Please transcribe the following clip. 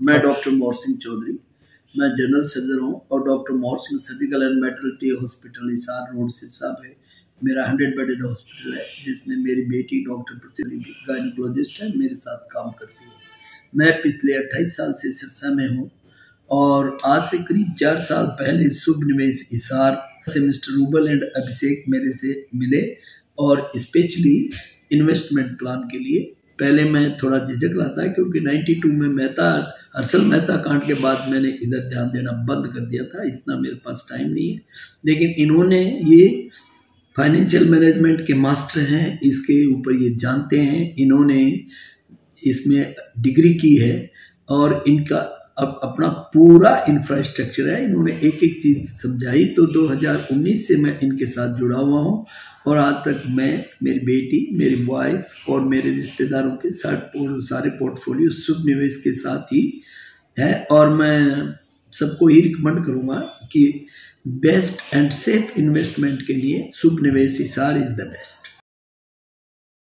मैं डॉक्टर मोहर सिंह चौधरी, मैं general surgeon हूँ और doctor Mohar Singh surgical and maternity hospital, Hisar road Sirsa पे मेरा हंड्रेड बेडेड हॉस्पिटल है, जिसमें मेरी बेटी डॉक्टर गायनिकोलॉजिस्ट है, मेरे साथ काम करती है। मैं पिछले अट्ठाईस साल से सिरसा में हूँ और आज से करीब चार साल पहले शुभ निवेश हिसार से मिस्टर रूबल एंड अभिषेक मेरे से मिले और स्पेशली इन्वेस्टमेंट प्लान के लिए पहले मैं थोड़ा झिझक रहा था क्योंकि 92 में मेहता, हर्षल मेहता कांड के बाद मैंने इधर ध्यान देना बंद कर दिया था। इतना मेरे पास टाइम नहीं है। लेकिन इन्होंने ये फाइनेंशियल मैनेजमेंट के मास्टर हैं, इसके ऊपर ये जानते हैं। इन्होंने इसमें डिग्री की है और इनका अब अपना पूरा इंफ्रास्ट्रक्चर है। इन्होंने एक एक चीज़ समझाई। तो 2019 से मैं इनके साथ जुड़ा हुआ हूँ और आज तक मैं, मेरी बेटी, मेरी वाइफ और मेरे रिश्तेदारों के साथ सारे पोर्टफोलियो शुभ निवेश के साथ ही है और मैं सबको ही रिकमेंड करूँगा कि बेस्ट एंड सेफ़ इन्वेस्टमेंट के लिए शुभ निवेश इज़ द बेस्ट